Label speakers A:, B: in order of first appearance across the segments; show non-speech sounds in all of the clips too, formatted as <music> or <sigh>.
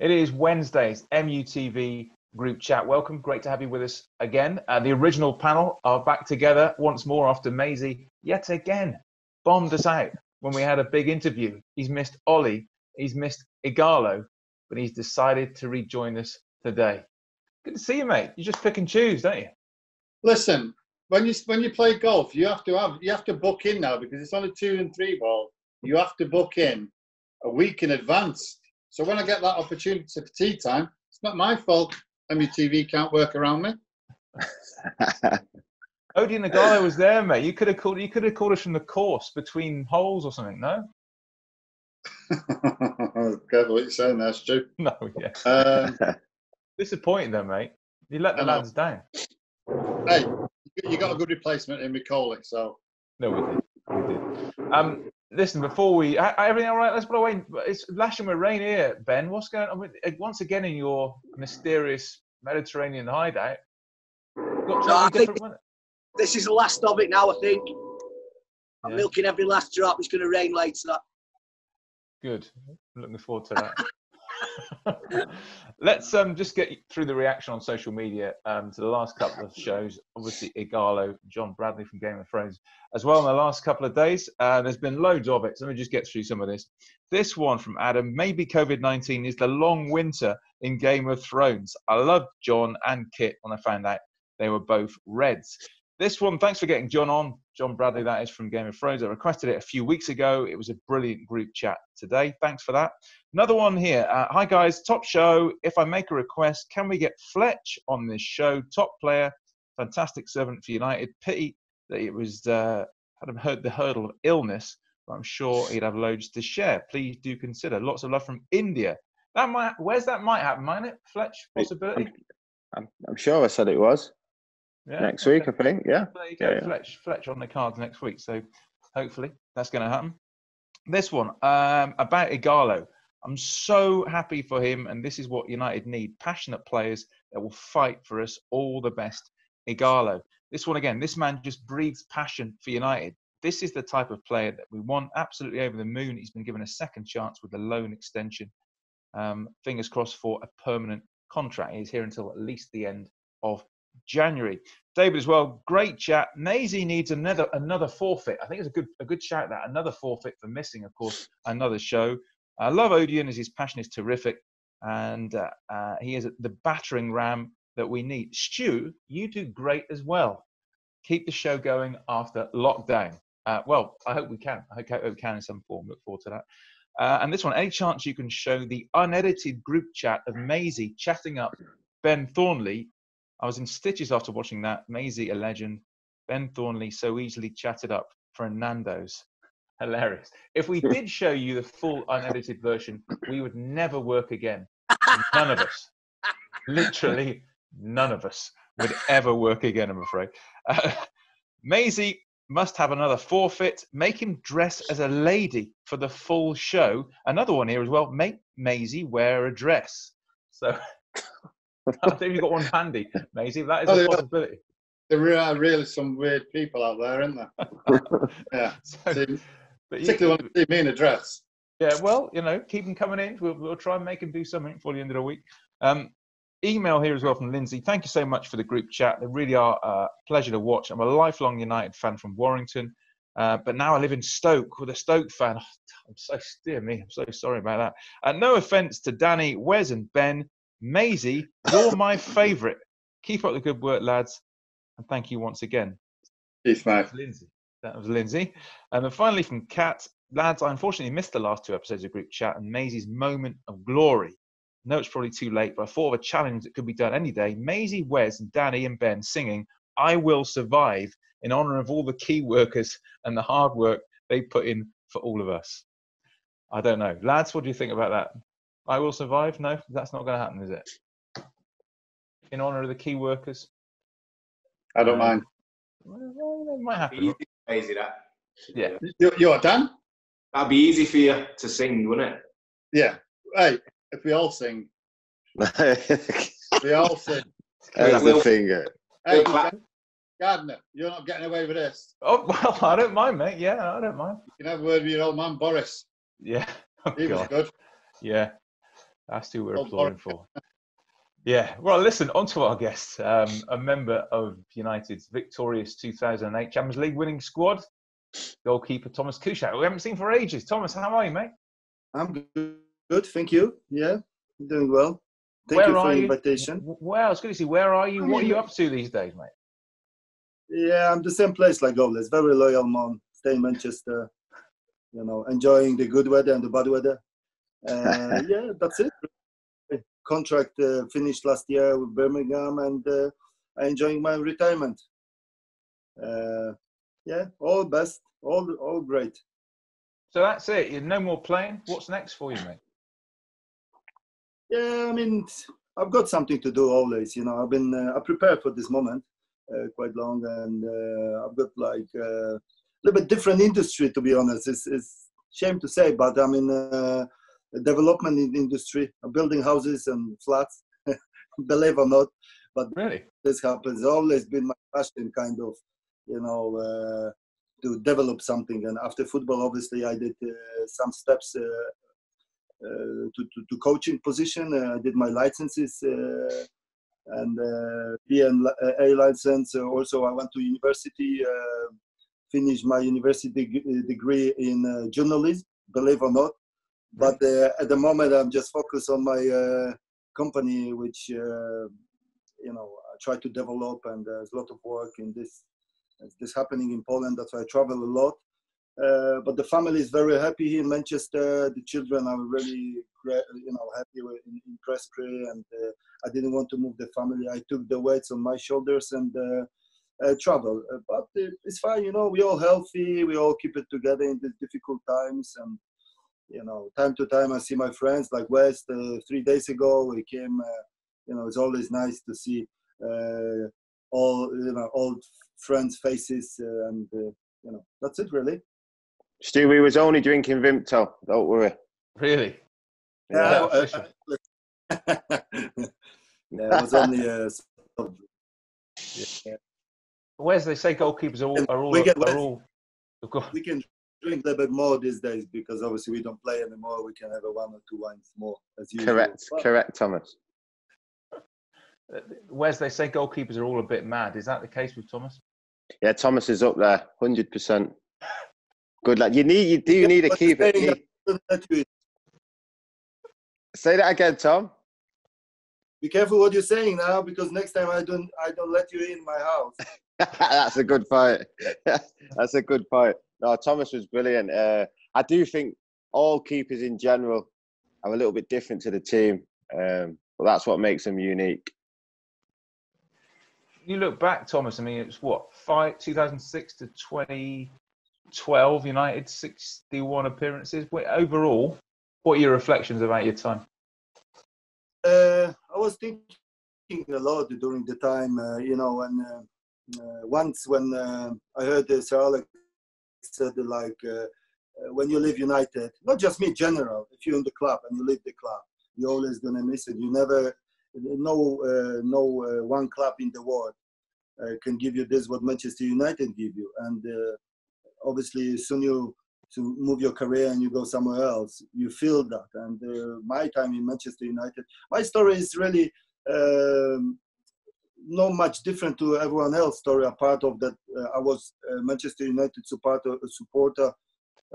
A: It is Wednesday's MUTV group chat. Welcome. Great to have you with us again. Uh, the original panel are back together once more after Maisie yet again bombed us out when we had a big interview. He's missed Ollie, he's missed Ighalo, but he's decided to rejoin us today. Good to see you, mate. You just pick and choose, don't you?
B: Listen, when you when you play golf, you have to have you have to book in now because it's only two and three ball. You have to book in a week in advance. So when I get that opportunity for tea time, it's not my fault. MUTV can't work around me. <laughs>
A: Odion Ighalo was there, mate. You could have called. You could have called us from the course between holes or something. No. <laughs>
B: Careful what you're saying there, Stu. <laughs>
A: No. Yeah.
B: Um,
A: Disappointing, though, mate. You let the lads down.
B: hey, you got a good replacement in McCauley, so
A: No, we did. We did. Um, listen, before we, I, everything all right? Let's put away. It's lashing with rain here, Ben. What's going on? with- uh, Once again, in your mysterious Mediterranean hideout, got
C: No, I think-
A: different.
C: This is the last of it now, I think. I'm
A: Yeah.
C: milking every last drop. It's going to rain later.
A: Good. Looking forward to that. <laughs> <laughs> Let's um, just get through the reaction on social media um, to the last couple of shows. Obviously, Ighalo, John Bradley from Game of Thrones, as well in the last couple of days. Uh, there's been loads of it. So let me just get through some of this. This one from Adam maybe COVID 19 is the long winter in Game of Thrones. I loved John and Kit when I found out they were both Reds. This one, thanks for getting John on. John Bradley, that is from Game of Thrones. I requested it a few weeks ago. It was a brilliant group chat today. Thanks for that. Another one here. Uh, Hi, guys. Top show. If I make a request, can we get Fletch on this show? Top player, fantastic servant for United. Pity that it was uh, had heard the hurdle of illness, but I'm sure he'd have loads to share. Please do consider. Lots of love from India. That might. Where's that might happen? Might it? Fletch possibility.
D: I'm, I'm sure I said it was
A: Yeah,
D: next week. I think. Yeah.
A: There you go,
D: Yeah.
A: Fletch, Fletch on the cards next week. So hopefully that's going to happen. This one um, about Ighalo. I'm so happy for him, and this is what United need: passionate players that will fight for us all the best. Ighalo. This one again. This man just breathes passion for United. This is the type of player that we want. Absolutely over the moon. He's been given a second chance with the loan extension. Um, fingers crossed for a permanent contract. He's here until at least the end of January. David as well. Great chat. Maisie needs another another forfeit. I think it's a good a good shout that another forfeit for missing, of course, another show. I love Odion as his passion is terrific, and uh, uh, he is the battering ram that we need. Stu, you do great as well. Keep the show going after lockdown. Uh, well, I hope we can. I hope we can in some form. Look forward to that. Uh, and this one, any chance you can show the unedited group chat of Maisie chatting up Ben Thornley I was in stitches after watching that. Maisie, a legend. Ben Thornley so easily chatted up for Nando's. Hilarious. If we <laughs> did show you the full unedited version, we would never work again. None of us. Literally, none of us would ever work again, I'm afraid. Uh, <laughs> Maisie must have another forfeit. Make him dress as a lady for the full show. Another one here as well. Make Maisie wear a dress. So <laughs> <laughs> <laughs> I think you've got one handy, Maisie. That is
B: Oh,
A: a possibility.
B: there are really some weird people out there, aren't there? <laughs> yeah,
A: So, you-
B: particularly when they see me in a dress.
A: yeah, well, you know, keep them coming in. We'll, we'll try and make them do something for the end of the week. Um, email here as well from Lindsay. Thank you so much for the group chat. They really are a pleasure to watch. I'm a lifelong United fan from Warrington, uh, but now I live in Stoke with a Stoke fan. <sighs> I'm so dear me. I'm so sorry about that. Uh, no offence to Danny, Wes, and Ben. Maisie, you're my favourite. Keep up the good work, lads, and thank you once again.
B: Keith, mate.
A: Lindsay. That was Lindsay. And then finally from Kat, lads, I unfortunately missed the last two episodes of group chat and Maisie's moment of glory. No, it's probably too late, but I thought of a challenge that could be done any day. Maisie, Wes, and Danny and Ben singing I Will Survive in honor of all the key workers and the hard work they put in for all of us. I don't know. Lads, what do you think about that? I Will Survive? No, that's not going to happen, is it? In honor of the key workers?
B: I don't
A: Um,
B: mind.
A: Well, it might happen.
E: Easy, easy that.
A: Yeah.
B: You, you are Dan?
E: That'd be easy for you to sing, wouldn't it?
B: Yeah. Hey, if we all sing,
D: That's <laughs>
B: we all sing.
D: the
E: Will-
D: finger.
B: Hey,
E: Will clap.
B: Gardner, you're not getting away with this.
A: Oh well, I don't mind, mate. Yeah, I don't mind.
B: You can have a word with your old man Boris.
A: Yeah. <laughs> Oh,
B: He was good.
A: Yeah. That's who we're
B: Oh,
A: applauding for. Yeah. Well, listen, on to our guest, um, a member of United's victorious 2008 Champions League winning squad, goalkeeper Thomas Kuszczak. We haven't seen for ages. Thomas, how are you, mate?
F: I'm good. Good, thank you. Yeah, doing well. Thank
A: Where
F: you for the invitation.
A: W- Well, it's good to see. Where are you? What are you up to these days, mate?
F: Yeah, I'm the same place like always. Very loyal man. Stay in Manchester. You know, enjoying the good weather and the bad weather. Uh, yeah, that's it. Contract uh, finished last year with Birmingham, and uh, I'm enjoying my retirement. Uh, yeah, all best, all all great.
A: So that's it. You're no more playing. What's next for you, mate?
F: Yeah, I mean, I've got something to do always. You know, I've been uh, I prepared for this moment uh, quite long, and uh, I've got like uh, a little bit different industry to be honest. It's, it's shame to say, but I mean, uh, development in industry, building houses and flats. <laughs> Believe or not, but
A: Really?
F: this happens. Always been my passion, kind of, you know, uh, to develop something. And after football, obviously, I did uh, some steps uh, uh, to, to to coaching position. Uh, I did my licenses uh, and uh, PNA license. Also, I went to university, finished my university degree in uh, journalism. Believe or not, but uh, at the moment, I'm just focused on my uh, company, which uh, you know I try to develop, and there's a lot of work in this. This happening in Poland. That's why I travel a lot. Uh, but the family is very happy here in Manchester. The children are really, you know, happy in, in Prestbury, and uh, I didn't want to move the family. I took the weights on my shoulders and uh, travel. But it's fine, you know. We all healthy. We all keep it together in these difficult times, and you know, time to time I see my friends like West. Uh, three days ago we came. Uh, you know, it's always nice to see uh, all you know old friends' faces, uh, and uh, you know, that's it really.
D: Stu, we was only drinking Vimto. Don't worry.
A: Really?
F: Yeah,
A: Yeah, <laughs>
F: uh, yeah, it was only uh, yeah.
A: Whereas they say goalkeepers are all are all,
F: We get
A: are
F: West.
A: all
F: we can drink a little bit more these days because obviously we don't play anymore. We can have a one or two wines more as usual.
D: Correct.
F: But
D: Correct, Thomas.
A: Uh, Whereas they say goalkeepers are all a bit mad. Is that the case with Thomas?
D: Yeah, Thomas is up there, hundred percent. Good lad. You need. You do need a
F: you're
D: keeper.
F: saying
D: You-
F: that- that you-
D: Say that again, Tom.
F: Be careful what you're saying now because next time I don't I don't let you in my house.
D: That's a good fight. That's a good point. <laughs> No, Thomas was brilliant. Uh, I do think all keepers in general are a little bit different to the team, um, but that's what makes them unique.
A: You look back, Thomas. I mean, it's what five, 2006 to 2012. United 61 appearances. Wait, Overall, what are your reflections about your time?
F: Uh, I was thinking a lot during the time, uh, you know, when uh, uh, once when uh, I heard uh, Sir Alex said like, uh, uh, when you leave United, not just me, general, if you're in the club and you leave the club, you're always gonna miss it. You never, no, uh, no one club in the world can give you this what Manchester United give you, and obviously soon you to move your career and you go somewhere else, you feel that. And uh, my time in Manchester United, my story is really um, not much different to everyone else story. Apart of that, uh, I was a Manchester United supporter, supporter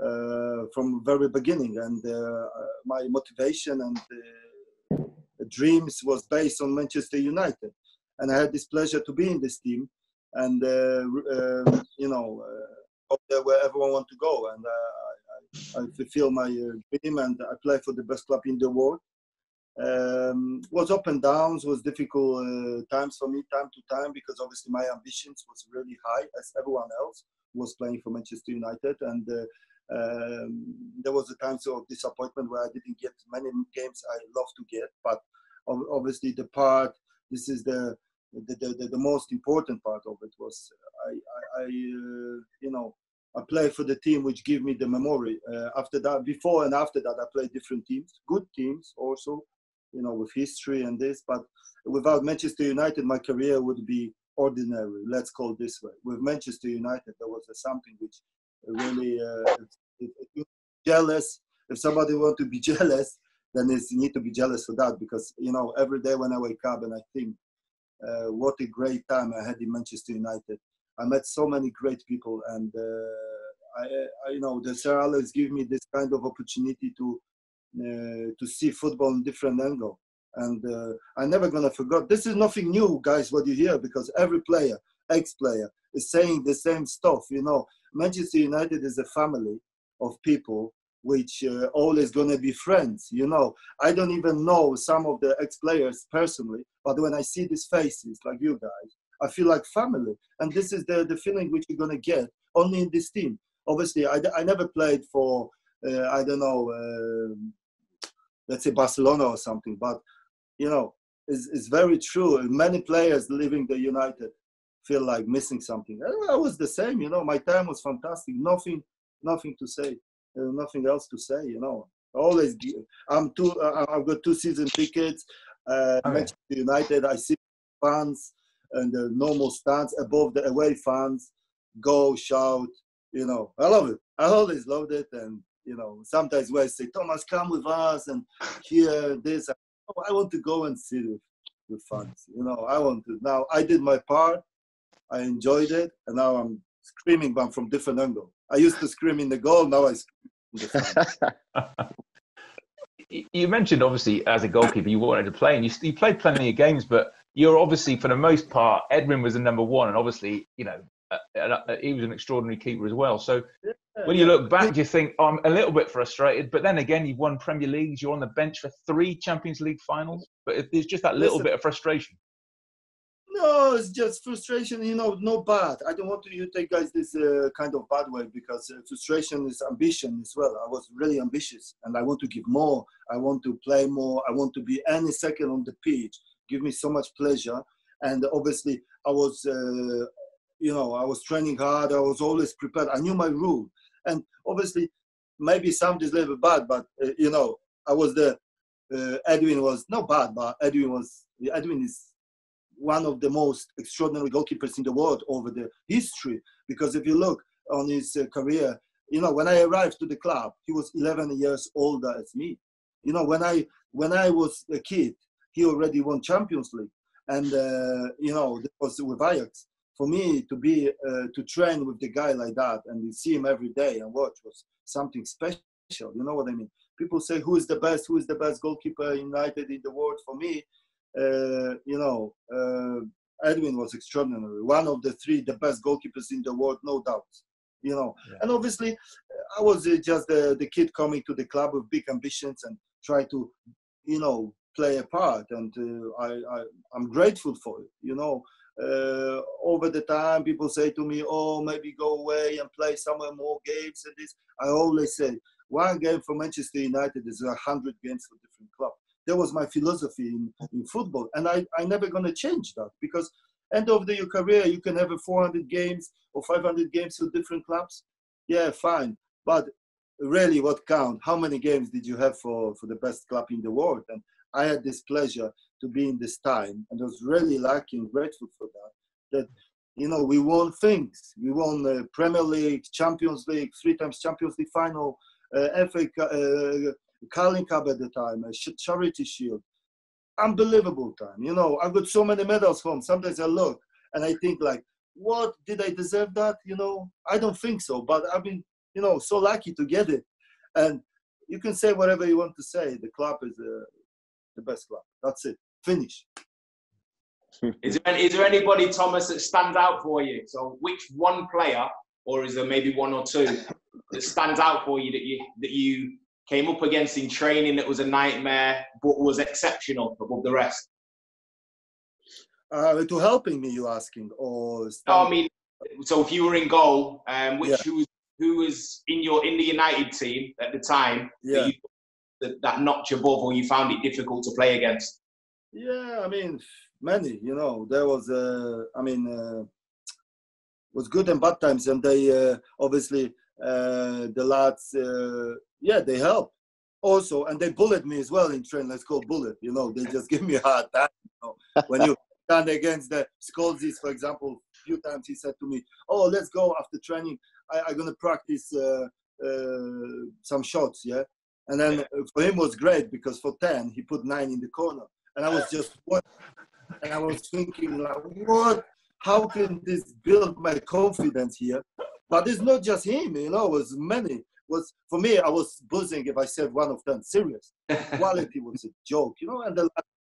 F: uh, from very beginning, and uh, my motivation and uh, dreams was based on Manchester United. And I had this pleasure to be in this team, and uh, um, you know. Uh, where everyone want to go, and uh, I, I fulfill my uh, dream, and I play for the best club in the world. Um, was up and downs, was difficult uh, times for me, time to time, because obviously my ambitions was really high, as everyone else was playing for Manchester United, and uh, um, there was a time of disappointment where I didn't get many games I love to get, but obviously the part, this is the the, the, the, most important part of it was I, I, I uh, you know, I play for the team which give me the memory. Uh, after that, before and after that, I played different teams, good teams also, you know, with history and this. But without Manchester United, my career would be ordinary. Let's call this way. With Manchester United, there was something which really uh, if, if jealous. If somebody want to be <laughs> jealous, then it's, need to be jealous for that because you know every day when I wake up and I think uh, what a great time I had in Manchester United. I met so many great people, and uh, I, I, you know, the Sir Alex give me this kind of opportunity to to see football in different angle. And uh, I'm never gonna forget. This is nothing new, guys. What you hear because every player, ex-player, is saying the same stuff. You know, Manchester United is a family of people which uh, always gonna be friends. You know, I don't even know some of the ex-players personally, but when I see these faces like you guys, I feel like family, and this is the the feeling which you're gonna get only in this team. Obviously, I, I never played for uh, I don't know, uh, let's say Barcelona or something, but you know, it's, it's very true. Many players leaving the United feel like missing something. I was the same, you know. My time was fantastic. Nothing, nothing to say. Uh, nothing else to say, you know. Always, I'm two. Uh, I've got two season tickets. Uh. Manchester United. I see fans and the normal stands above the away fans. Go shout, you know. I love it. I always loved it, and you know, sometimes when I say, Thomas, come with us and hear this. Oh, I want to go and see the, with fans. You know, I want to. Now, I did my part. I enjoyed it. And now I'm screaming, but I'm from different angle. I used to scream in the goal. Now I scream <laughs>
A: you mentioned obviously as a goalkeeper you wanted to play and you, you played plenty of games but you're obviously for the most part edwin was the number one and obviously you know uh, uh, he was an extraordinary keeper as well so when you look back, you think oh, I'm a little bit frustrated. But then again, you've won Premier Leagues. You're on the bench for three Champions League finals. But there's just that little Listen, bit of frustration.
F: No, it's just frustration. You know, no bad. I don't want to you take guys this uh, kind of bad way because uh, frustration is ambition as well. I was really ambitious and I want to give more. I want to play more. I want to be any second on the pitch. Give me so much pleasure. And obviously, I was. You know, I was training hard. I was always prepared. I knew my rule. And obviously, maybe something's a little bad, but uh, you know, I was the uh, Edwin was not bad, but Edwin was Edwin is one of the most extraordinary goalkeepers in the world over the history. Because if you look on his uh, career, you know, when I arrived to the club, he was 11 years older as me. You know, when I when I was a kid, he already won Champions League, and uh, you know, that was with Ajax for me to be uh, to train with the guy like that and see him every day and watch was something special. You know what I mean? People say who is the best, who is the best goalkeeper United in the world. For me, uh, you know, uh, Edwin was extraordinary. One of the three, the best goalkeepers in the world, no doubt. You know, yeah. and obviously, I was uh, just the, the kid coming to the club with big ambitions and try to, you know, play a part. And uh, I, I, I'm grateful for it. You know, uh, over the time people say to me oh maybe go away and play somewhere more games and this. I always say one game for manchester united is a hundred games for different club that was my philosophy in, in football and i i never gonna change that because end of the, your career you can have a 400 games or 500 games for different clubs. Yeah fine but really what count? How many games did you have for for the best club in the world? And I had this pleasure to be in this time, and I was really lucky and grateful for that. That you know we won things. We won the Premier League, Champions League, three times Champions League final, uh, FA uh, Carling Cup at the time, a Charity Shield. Unbelievable time. You know, I've got so many medals home. Sometimes I look and I think like, what did I deserve that? You know, I don't think so. But I've been, you know, so lucky to get it. And you can say whatever you want to say. The club is a the best club. That's it. Finish.
E: is, there, is there anybody, Thomas, that stands out for you? So, which one player, or is there maybe one or two that stands out for you that you that you came up against in training that was a nightmare, but was exceptional above the rest?
F: Uh, to helping me, you asking, or?
E: No, I mean, so if you were in goal, um, which yeah. who was who was in your in the United team at the time
F: yeah. that you
E: that, that knocked you above or you found it difficult to play against?
F: Yeah, I mean, many, you know, there was, uh, I mean, uh, was good and bad times. And they uh, obviously, uh, the lads, uh, yeah, they help also. And they bullied me as well in training. Let's call bullet, you know, they just <laughs> give me a hard time. You know? when you <laughs> stand against the Scholesys, for example, a few times he said to me, oh, let's go after training. I, am going to practice uh, some shots, yeah? And then for him was great because for 10, he put nine in the corner. And I was just, what? And I was thinking, like, what? How can this build my confidence here? But it's not just him, you know, it was many. Was for me, I was buzzing if I said one of them serious. <laughs> Quality was a joke, you know, and the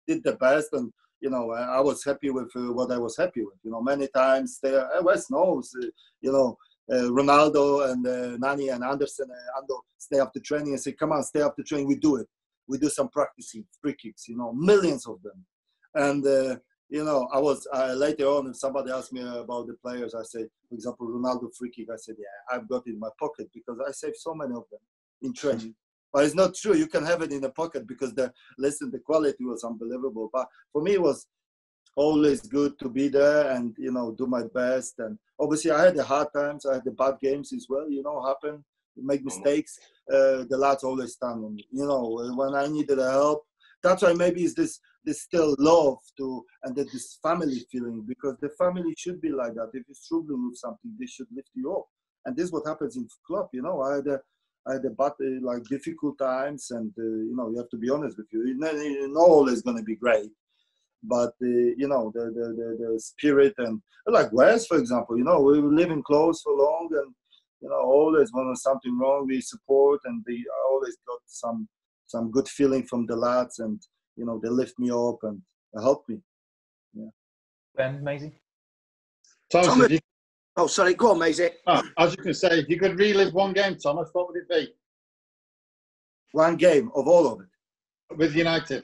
F: did the best and you know, I was happy with uh, what I was happy with. You know, many times they, uh, West knows, uh, you know, uh, Ronaldo and uh, Nani and Anderson and Ando stay after training and say, come on, stay after training. We do it. We do some practicing, free kicks, you know, millions of them. And, uh, you know, I was later on, if somebody asked me about the players, I said, for example, Ronaldo free kick, I said, yeah, I've got it in my pocket because I saved so many of them in training. But it's not true. You can have it in the pocket because the listen, the quality was unbelievable. But for me, it was always good to be there and you know do my best and obviously i had the hard times i had the bad games as well you know happen make mistakes uh, the lads always stand on me you know when i needed help. That's why maybe it's this this still love to and that this family feeling because the family should be like that. If you're struggling with something they should lift you up. And this is what happens in club you know. I had a I had a but like difficult times, and uh, you know you have to be honest with you. Not, not always going to be great, but the you know the, the the, the spirit and like West for example you know we were living close for long and you know always when there's something wrong we support and we always got some some good feeling from the lads and you know they lift me up and help me. Yeah.
A: Ben Maisie?
B: Thomas, Thomas. You,
C: oh sorry go on Maisie.
B: Oh, I was just going to say if you could relive one game Thomas what would it be?
F: One game of all of it.
B: With United.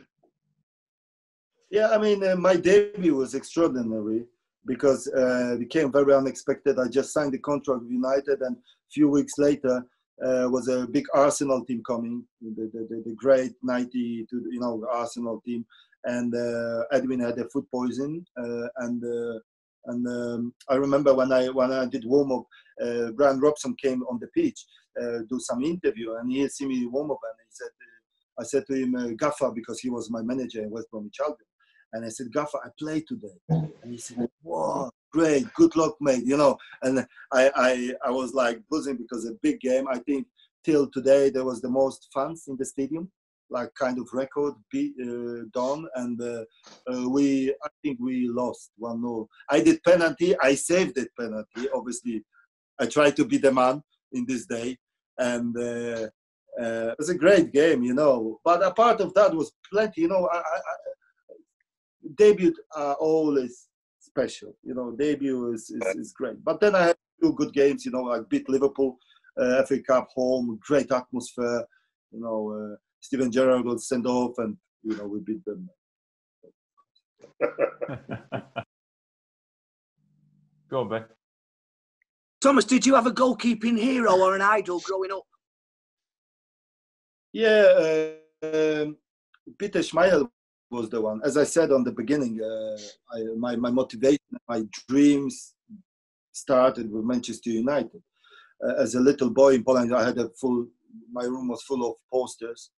F: Yeah, I mean, uh, my debut was extraordinary because uh, it became very unexpected. I just signed the contract with United, and a few weeks later uh, was a big Arsenal team coming, the, the, the great 90 to you know Arsenal team, and uh, Edwin had a food poison, uh, and uh, and um, I remember when I when I did warm up, Brian Robson came on the pitch, do some interview, and he see me warm up, and he said. I said to him, Gaffer, because he was my manager in West Bromwich Albion. And I said, Gaffer, I play today. And he said, Whoa, great, good luck, mate. You know, and I, I, I was like buzzing because a big game. I think till today there was the most fans in the stadium, like kind of record be, uh, done. And uh, uh, we, I think we lost one 0 I did penalty. I saved that penalty. Obviously, I tried to be the man in this day, and. Uh, uh, it was a great game, you know. But a part of that was plenty, you know. I, I, debut are always special. You know, debut is, is, is great. But then I had two good games. You know, I beat Liverpool, uh, FA Cup home, great atmosphere. You know, uh, Steven Gerrard got sent off, and you know we beat them. <laughs>
A: Go on, Ben.
C: Thomas, did you have a goalkeeping hero or an idol growing up?
F: Yeah, uh, um, Peter Schmeichel was the one. As I said on the beginning, uh, I, my, my motivation, my dreams started with Manchester United. Uh, as a little boy in Poland, I had a full, my room was full of posters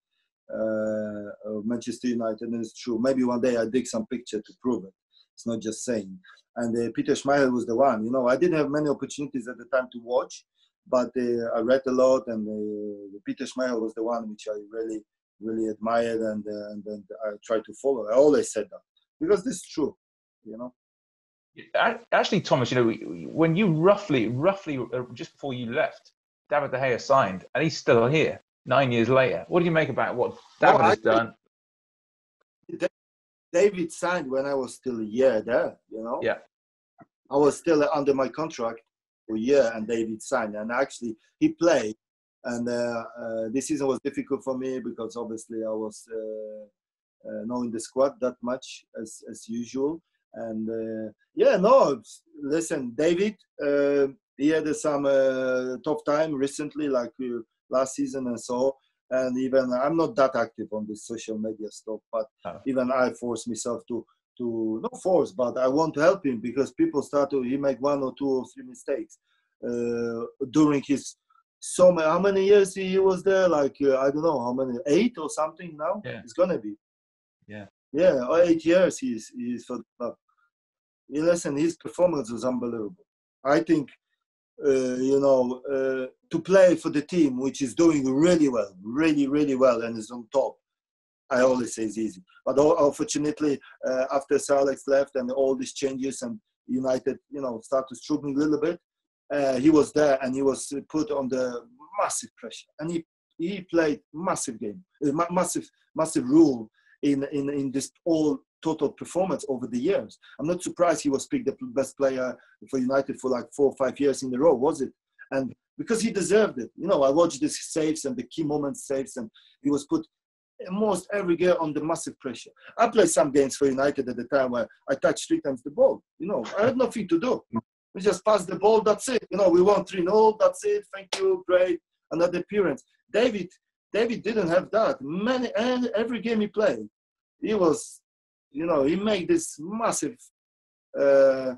F: uh, of Manchester United, and it's true. Maybe one day I dig some picture to prove it. It's not just saying. And uh, Peter Schmeichel was the one. You know, I didn't have many opportunities at the time to watch, but uh, I read a lot, and uh, Peter Schmeichel was the one which I really really admired and, uh, and, and I try to follow. I always said that because this is true, you know.
A: Actually, Thomas, you know, when you roughly, roughly uh, just before you left, David De Gea signed, and he's still here nine years later. What do you make about what David well, has done?
F: David signed when I was still a year there. You know.
A: Yeah.
F: I was still under my contract for a year, and David signed, and actually he played and uh, uh, this season was difficult for me because obviously I was uh, not in the squad that much as as usual. And yeah, no, listen, David, he had some tough time recently, like last season and so and even I'm not that active on this social media stuff, but oh. even I force myself to to not force, but I want to help him because people start to he make one or two or three mistakes uh, during his so many, how many years he was there? Like uh, I don't know how many, eight or something now.
A: Yeah.
F: It's gonna be.
A: Yeah.
F: Yeah, eight years he's he's for the club. listen, his performance was unbelievable. I think uh, you know, uh, to play for the team which is doing really well, really, really well, and is on top. I always say it's easy, but unfortunately, uh, after Sir Alex left and all these changes and United, you know, started struggling a little bit, uh, he was there and he was put under massive pressure, and he he played massive game, uh, massive massive role in in in this all total performance over the years. I'm not surprised he was picked the best player for United for like four or five years in a row, was it? And because he deserved it. You know, I watched his saves and the key moments saves, and he was put almost every game under massive pressure. I played some games for United at the time where I touched three times the ball. You know, I had nothing to do. We just pass the ball, that's it. You know, we won 3 0, that's it. Thank you, great. Another appearance. David, David didn't have that. Many, and every game he played, he was, you know, he made this massive uh,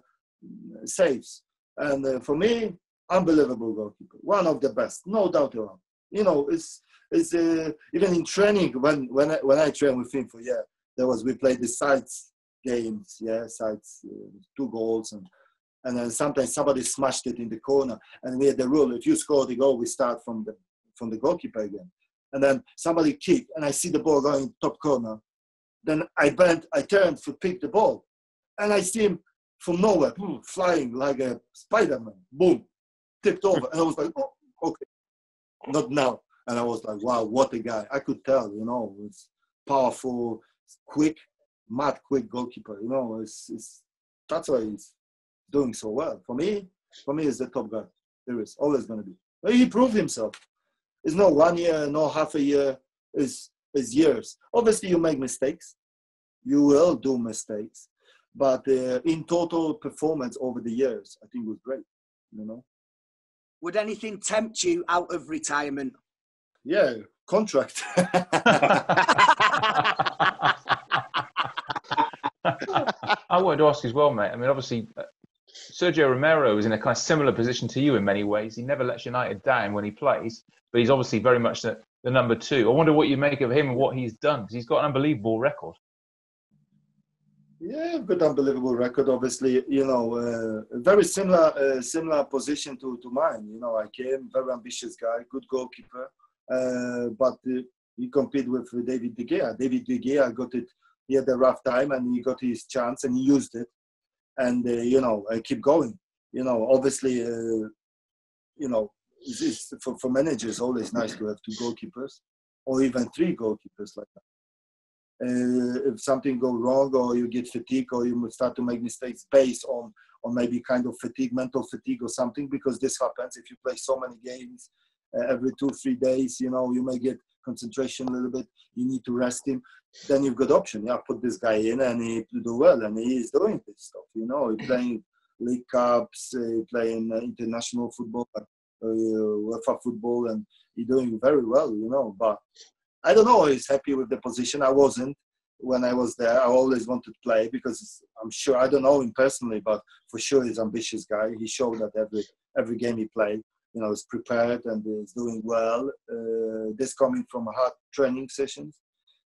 F: saves. And uh, for me, unbelievable goalkeeper, one of the best, no doubt around. You know, it's it's uh, even in training when when I, when I train with him for yeah, there was we played the sides games, yeah, sides uh, two goals and and then sometimes somebody smashed it in the corner and we had the rule if you score the goal we start from the from the goalkeeper again. And then somebody kicked and I see the ball going top corner. Then I bent I turned to pick the ball and I see him from nowhere boom, flying like a Spider-Man boom tipped over. And I was like oh okay not now. And I was like, wow, what a guy. I could tell, you know, it's powerful, quick, mad quick goalkeeper, you know, it's, it's that's why he's doing so well. For me, for me, he's the top guy. There is always going to be. But he proved himself. It's not one year, no half a year. It's, it's years. Obviously, you make mistakes. You will do mistakes. But uh, in total performance over the years, I think was great. You know.
C: Would anything tempt you out of retirement?
F: yeah, contract. <laughs>
A: I wanted to ask as well, mate. I mean, obviously, uh, Sergio Romero is in a kind of similar position to you in many ways. He never lets United down when he plays, but he's obviously very much the, the number two. I wonder what you make of him and what he's done because he's got an unbelievable record.
F: Yeah, good, unbelievable record. Obviously, you know, uh, very similar, uh, similar position to, to mine. You know, I came very ambitious guy, good goalkeeper. Uh, but uh, he competed with David De Gea. David De Gea got it. He had a rough time, and he got his chance, and he used it. And uh, you know, keep going. You know, obviously, you know, it's, it's for, for managers always nice to have two goalkeepers or even three goalkeepers like that. Uh, if something go wrong or you get fatigue or you start to make mistakes based on on maybe kind of fatigue mental fatigue or something because this happens if you play so many games uh, every two three days you know you may get concentration a little bit you need to rest him then you've got option. Yeah put this guy in and he do well and he is doing this stuff you know. He's playing league cups uh, playing international football uh, UEFA football and he's doing very well you know. But I don't know he's happy with the position. I wasn't when I was there. I always wanted to play because I'm sure I don't know him personally but for sure he's ambitious guy. He showed that every every game he played you know, is prepared and is doing well. Uh, this coming from hard training sessions.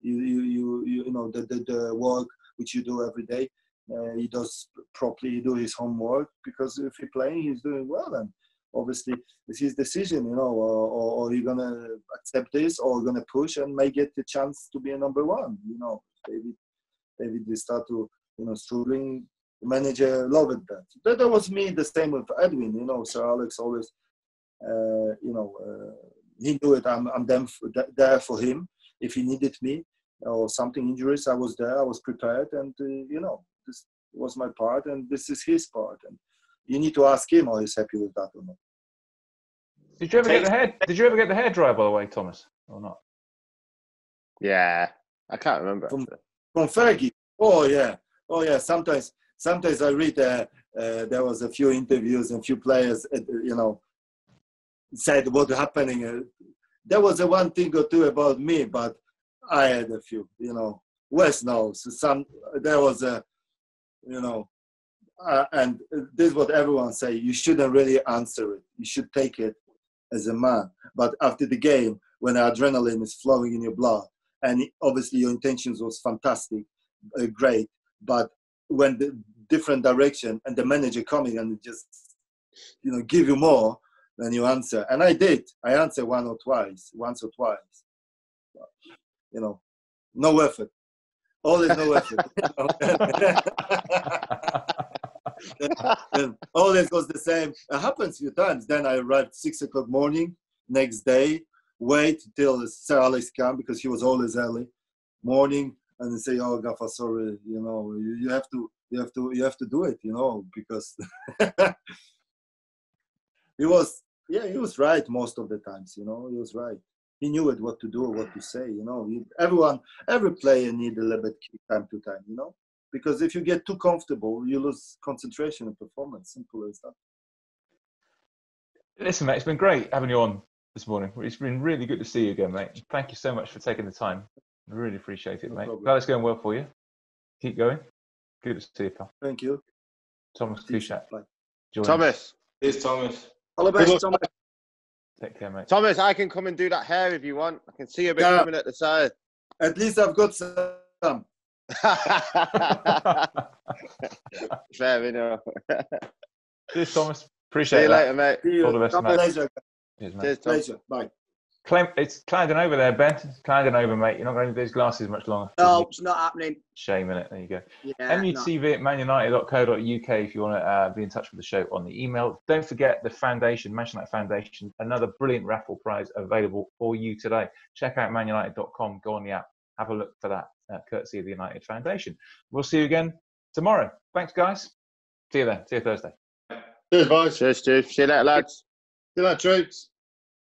F: You, you, you, you know, the, the, the work which you do every day. Uh, he does properly, he do his homework because if he's playing, he's doing well. And obviously, it's his decision, you know, or, or, going to accept this or to push and may get the chance to be a number one. You know, David, David, they start to, you know, struggling. The manager loved that. that. That was me the same with Edwin, you know, Sir Alex always uh, you know, uh, he knew it. I'm, I'm there for him if he needed me or something injuries. I was there. I was prepared, and uh, you know, this was my part, and this is his part. And you need to ask him, are he's happy with that or not?
A: Did you ever get the hair? Did you ever get the hair dryer, by the way, Thomas, or not?
D: Yeah, I can't remember.
F: From, from Fergie. Oh yeah, oh yeah. Sometimes, sometimes I read. Uh, uh, there was a few interviews and few players. Uh, you know, said what happening. There was a one thing or two about me, but I had a few. You know, West knows some. There was a, you know, uh, and this is what everyone say. You shouldn't really answer it. You should take it as a man. But after the game, when the adrenaline is flowing in your blood, and obviously your intentions was fantastic, uh, great, but when the different direction and the manager coming and just you know, give you more than you answer. And I did. I answered one or twice, once or twice. You know, no effort. Always no <laughs> effort. and always goes the same. It happens a few times. Then I arrived six o'clock morning, next day, wait till Sir Alex come because he was always early morning and say, "Oh, Gaffer, sorry, you know, you, you have to, you have to, you have to do it, you know, because <laughs> he was, yeah, he was right most of the times, you know, he was right. He knew it, what to do, what to say, you know. He, everyone, every player need a little bit time to time, you know, because if you get too comfortable, you lose concentration and performance. Simple as that.
A: Listen, mate, it's been great having you on this morning. It's been really good to see you again, mate. Thank you so much for taking the time. I really appreciate it,
F: No
A: mate.
F: problem.
A: Glad it's going well for you. Keep going. Good to see you, pal.
F: Thank you.
A: Thomas Kuszczak.
F: Bye.
D: Thomas,
E: Here's Thomas.
C: All the best. Thomas.
A: Take care, mate.
D: Thomas, I can come and do that hair if you want. I can see a bit
F: Yeah.
D: coming at the side.
F: At least I've got some. <laughs>
D: Fair enough.
A: Cheers, Thomas.
D: See you
A: that.
D: later, mate.
F: See you.
A: All the best, mate.
F: Pleasure.
A: Cheers, mate.
D: Cheers, Tom.
F: Pleasure. Bye.
A: Clem, it's clouding over there, Ben. It's clouding over, mate. You're not going to those glasses much longer.
C: No, it's not happening.
A: Shame in it. There you go.
C: Yeah, no.
A: MUTV at manunited.co.uk if you want to uh, be in touch with the show on the email. Don't forget the foundation, Manchester United Foundation, another brilliant raffle prize available for you today. Check out manunited.com, go on the app, have a look for that, uh, courtesy of the United Foundation. We'll see you again tomorrow. Thanks, guys. See you then. See you Thursday.
B: Cheers, boys.
D: Cheers, Steve. See you later, lads.
B: See you later, troops.